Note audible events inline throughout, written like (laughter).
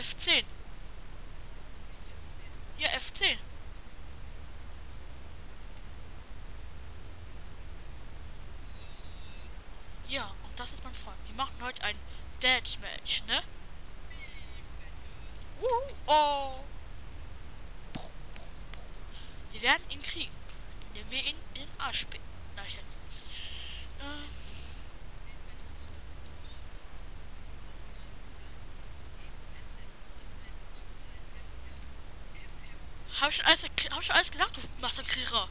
F10. Ja, F10. Ja, und das ist mein Freund. Wir machen heute ein Deathmatch, ne? Uh, oh. Wir werden ihn kriegen, indem wir ihn in den Arsch spielen. Na, ich jetzt. Äh. Hab ich schon alles, hab schon alles gesagt, du Massakrierer?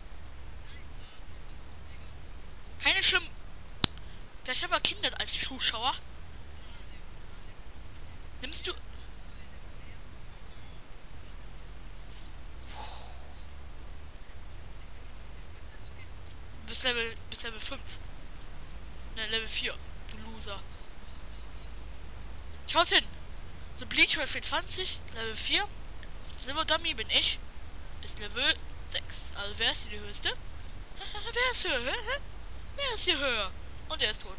Keine schlimm. Vielleicht haben wir Kinder als Zuschauer. Nimmst du. Bis Level, bis Level 5. Ne, Level 4. Du Loser. Schaut hin. The Bleach Level 20, Level 4. Silver Dummy bin ich. Ist Level 6. Also wer ist hier die höchste? (laughs) wer ist höher? wer ist hier höher? Und er ist tot.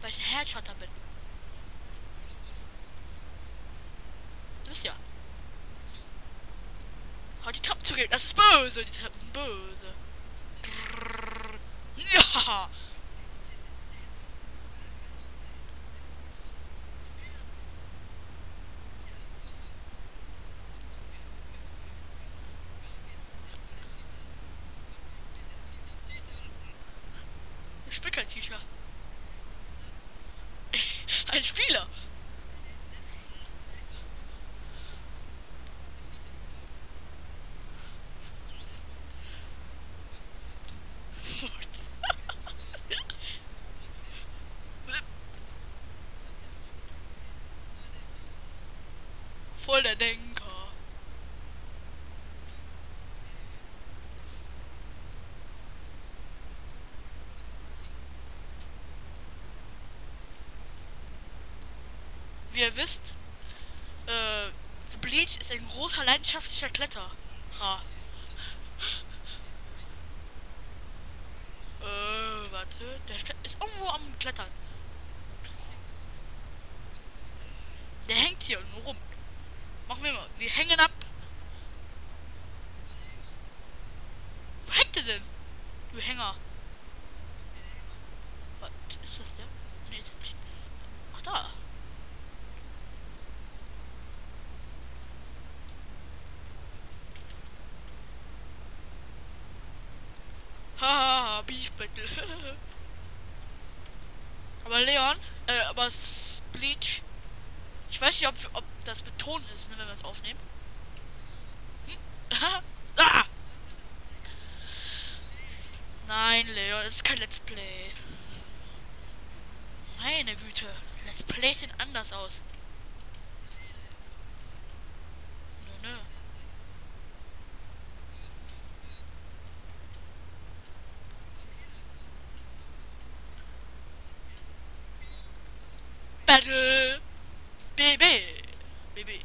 Weil ich ein Headshotter bin. Du bist ja. Hau die Treppen zu gehen. Das ist böse. Die Treppen sind böse. Ja. Ich bin kein Teacher. (laughs) Ein Spieler. Voll der Denker. Wie ihr wisst, äh, The Bleach ist ein großer leidenschaftlicher Kletterer. Äh, warte, der ist irgendwo am Klettern. Der hängt hier nur rum. Machen wir mal. Wir hängen ab. Wo hängt der denn? Du Hänger. Was ist das der? Nee, ist nicht. Ach da. Beef Battle. (laughs) aber Leon, äh, aber Bleach. Ich weiß nicht, ob, ob das betont ist, ne, wenn wir es aufnehmen. Hm? (laughs) ah! Nein, Leon, es ist kein Let's Play. Meine Güte, Let's Play sehen anders aus. le bébé. Bébé.